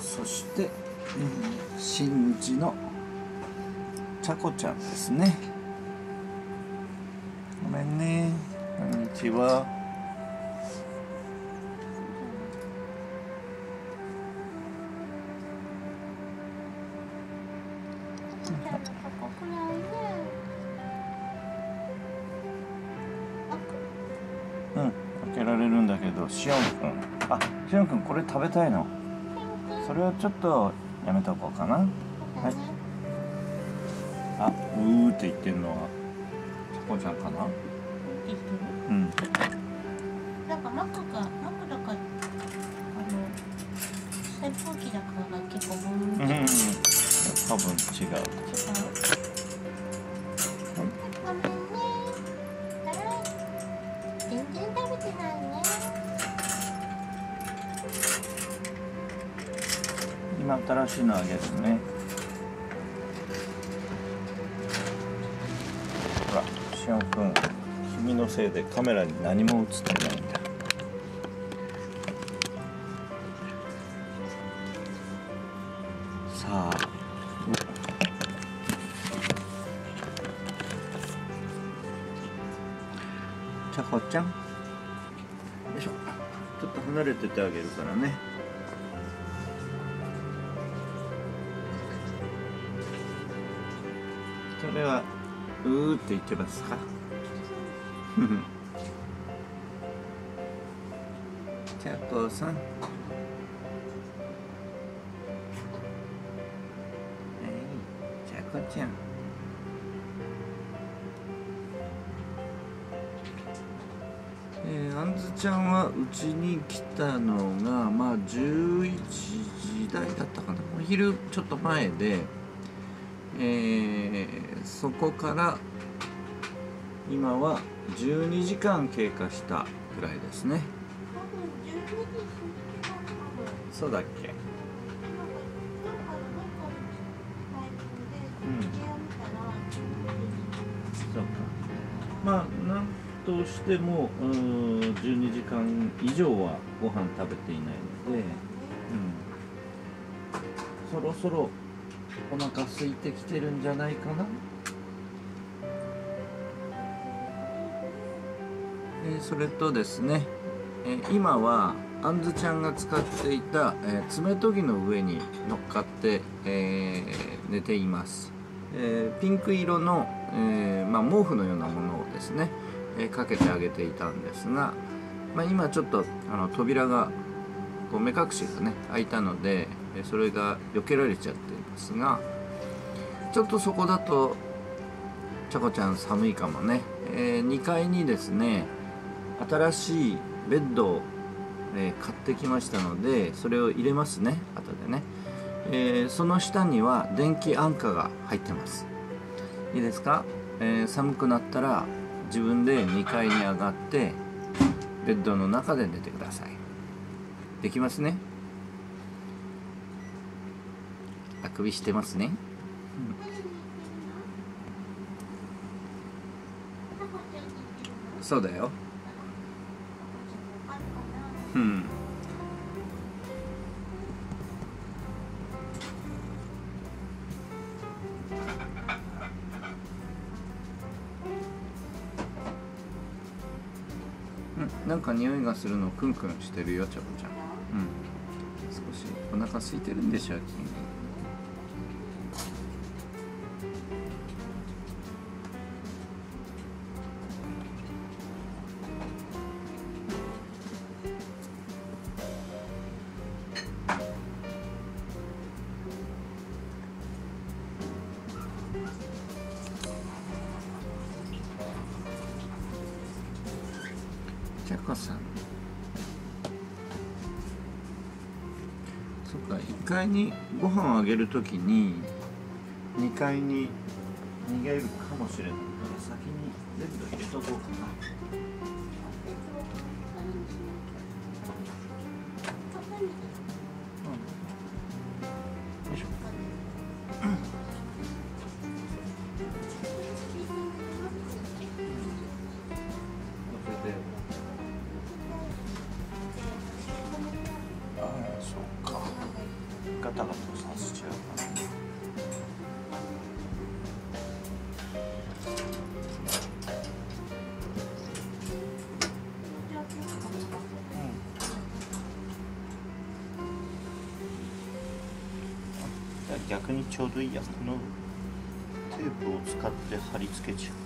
そして、えー新地のちゃこちゃんですね。ごめんね。こんにちは。うん。開けられるんだけどしおんくん。あしおんくんこれ食べたいのそれはちょっとやめとこうかな。はい。あうーって言ってるのはちゃこちゃんかな？うん。なんかマックがマックだかあの扇風機だかが結構ブーンってうん違う多分違う。ご新しいのあげるね。ほらしおんくん君のせいでカメラに何も映ってないんだ。さあ。ちゃこちゃん。よいしょ。ちょっと離れててあげるからね。はうーって言ってますか？ちゃこさん。はいちゃこちゃんえー、あんずちゃんはうちに来たのがまあ11時台だったかな。お昼ちょっと前でえーそこから今は12時間経過したぐらいですね。そうだっけ？まあなんとしてもうーん12時間以上はご飯食べていないので、うん、そろそろお腹空いてきてるんじゃないかな？えーそれとですね、えー今はあんずちゃんが使っていた、えー爪研ぎの上に乗っかって、えー寝ています、えーピンク色の、えーまあ、毛布のようなものをですね、えーかけてあげていたんですが、まあ、今ちょっとあの扉がこう目隠しがね開いたのでそれが避けられちゃってますがちょっとそこだとちゃこちゃん寒いかもね、え2階にですね新しいベッドを、えー買ってきましたのでそれを入れますね後でね、えーその下には電気安価が入ってます。いいですか、え寒くなったら自分で2階に上がってベッドの中で寝てください。できますねあくびしてますね。うん。そうだよ。うん。うん。なんか匂いがするのクンクンしてるよちゃこちゃん。うん。少しお腹空いてるんでしょ君。かさん。そっか1階にご飯をあげるときに2階に逃げるかもしれないから先にレッド入れとこうかな。うん。タガタさせちゃうから逆にちょうどいいや。このテープを使って貼り付けちゃう。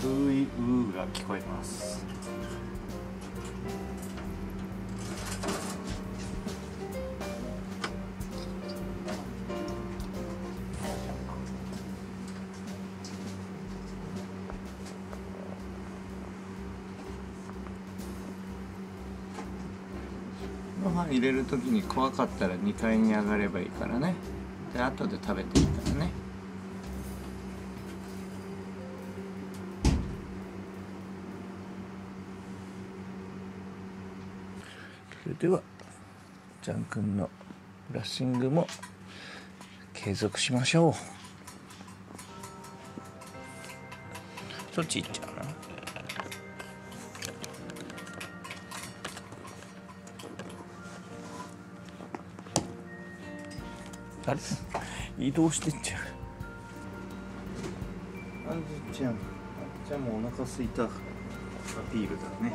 軽いうーが聞こえます。ご飯入れる時に怖かったら2階に上がればいいからね。で後で食べていいからね。ではジャン君のブラッシングも継続しましょう。そっち行っちゃうなあれ？移動してっちゃう。あんずちゃんあんちゃんもお腹すいたアピールだね。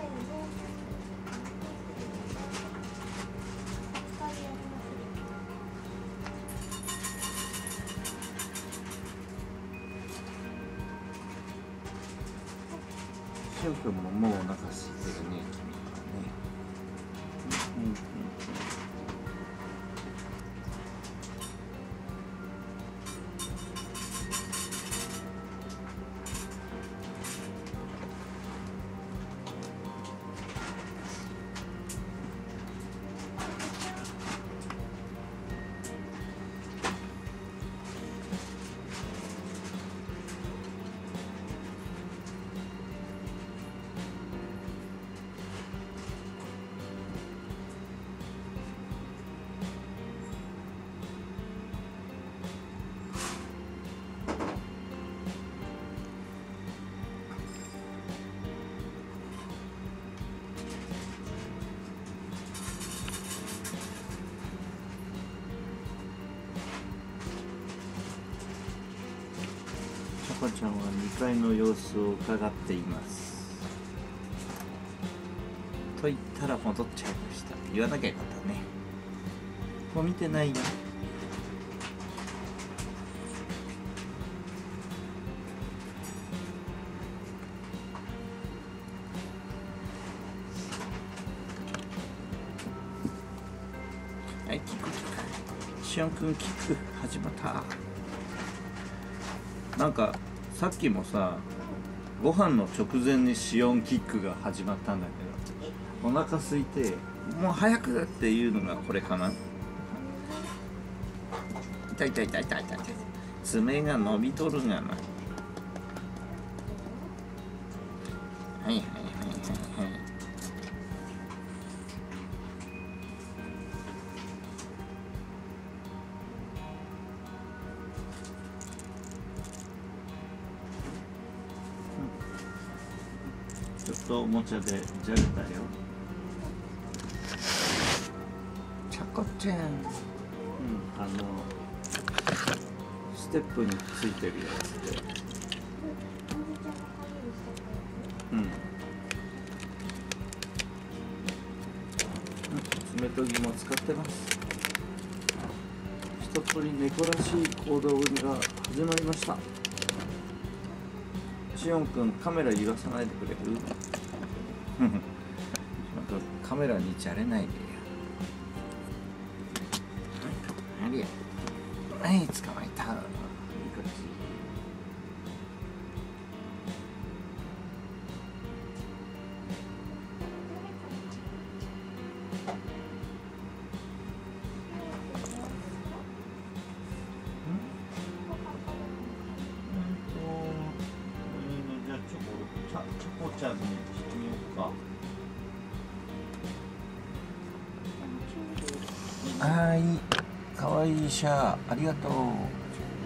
しおくんももうお腹空いてるね君。ちゃこちゃんは2階の様子を伺っています。と言ったら戻っちゃいました。言わなきゃよかったね。もう見てないよ。はいキックキクしおんくんキク始まった。なんかさっきもさご飯の直前にシオンキックが始まったんだけどお腹空いてもう早くっていうのがこれかな。痛い痛い痛い痛い痛い痛い。爪が伸びとるがなとおもちゃでじゃれたよ。ちゃこちゃんうんあのステップについてるやつで。うん。爪研ぎも使ってます。一通り猫らしい行動が始まりました。しおんくんカメラ揺らさないでくれる？カメラにじゃれないでよありゃはい捕まえたいい感じうん。といいねじゃあチョコチャチョコちゃん。にはいかわいいシャーありがとう。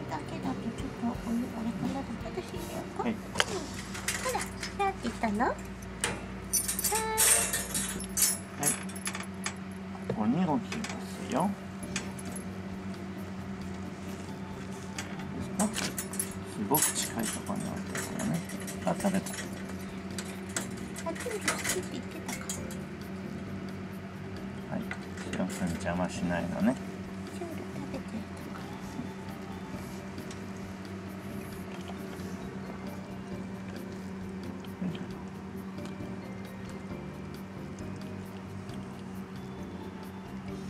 だけだとちょっとお湯あれかな私入れようか、はい。うんほらシャーったの？ははい。ここに置きますよ。ですごく近いところに置いてるからね。あ食べたーいあっちに好きって言ってたかはいシロしないのねチュール食べてるとか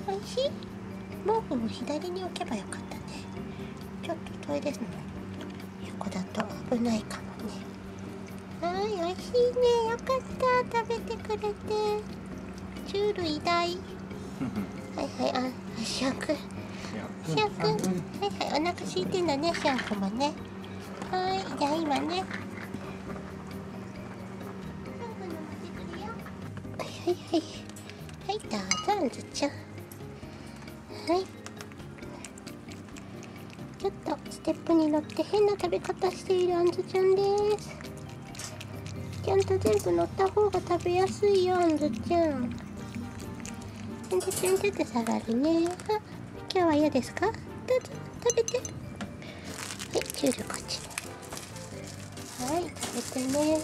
おいしい毛布も左に置けばよかったねちょっとトイレの横だと危ないかもねはいおいしいねよかった食べてくれてチュール偉大はいはいあしゃくシャーク、はいはい、お腹空いてんだね、シャークもね。はい、じゃあ今ね。はいはいはい。はい、どうぞ、あんずちゃん。はい。ちょっとステップに乗って変な食べ方しているあんずちゃんです。ちゃんと全部乗った方が食べやすいよ、あんずちゃん。あんずちゃんちょっと下がるね。あ今日は嫌ですか？どうぞ食べて。はいチュールこっち。はい食べてね。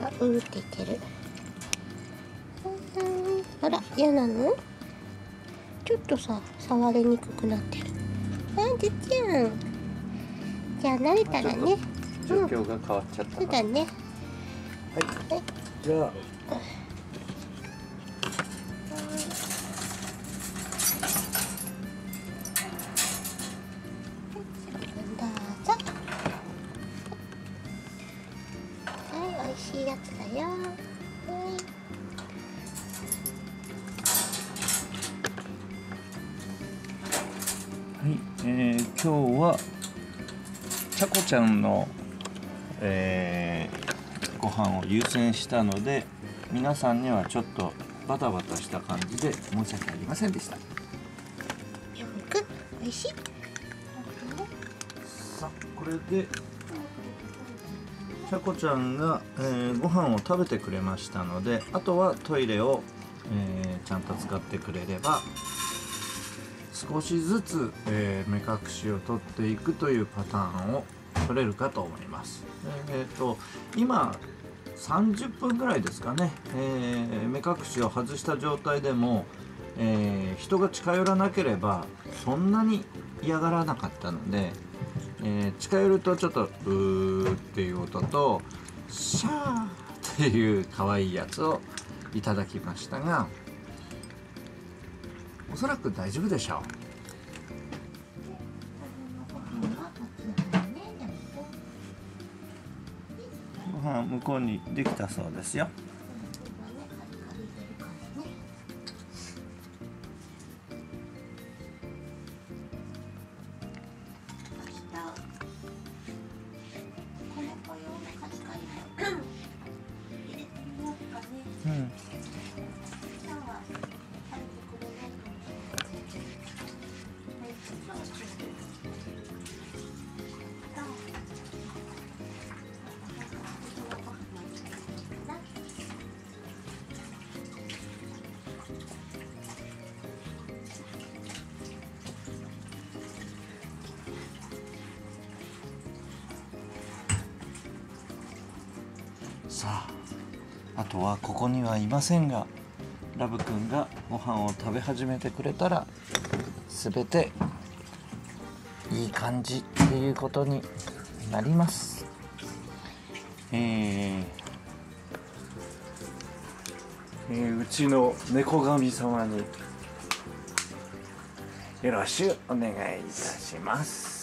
あうーって言ってる。うんあら嫌なの？ちょっとさ触りにくくなってる。あじちゃん。じゃあ慣れたらね。状況が変わっちゃったな。そうだね。はい。じゃあしいやつだよはい、えー今日はちゃこちゃんの、えーご飯を優先したので皆さんにはちょっとバタバタした感じで申し訳ありませんでした。くん美味しいさあこれでちゃこちゃんが、えーご飯を食べてくれましたのであとはトイレを、えーちゃんと使ってくれれば少しずつ、えー目隠しを取っていくというパターンを取れるかと思います。えーと今30分ぐらいですかね、え目隠しを外した状態でも、えー人が近寄らなければそんなに嫌がらなかったので、えー近寄るとちょっとうーっていう音とシャーっていう可愛いやつをいただきましたがおそらく大丈夫でしょう。ご飯向こうにできたそうですよ。あとはここにはいませんがラブくんがご飯を食べ始めてくれたら全ていい感じっていうことになります。えーえーうちの猫神様によろしくお願いいたします。